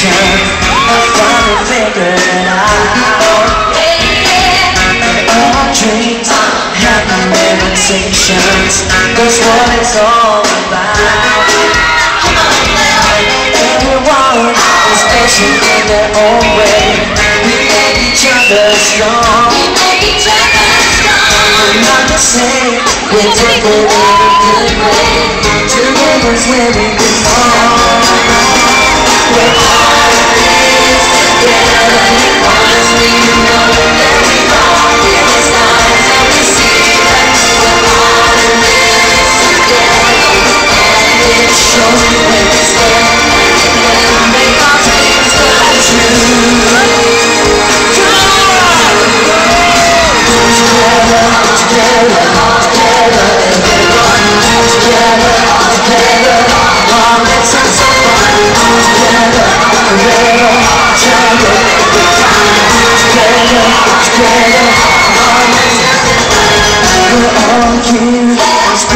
reflection of what we out. All dreams have limitations. That's what it's all about. Everyone is patient in their own way. We make each other strong. We make each other strong. We're not the same. We're different in a good way. Together we're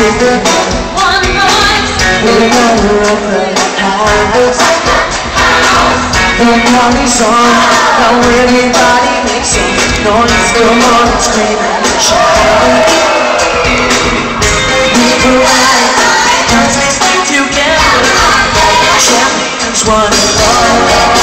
as people We're gonna open house The party's on makes some noise Come on and scream and shout We provide Cause we stick together Champions one and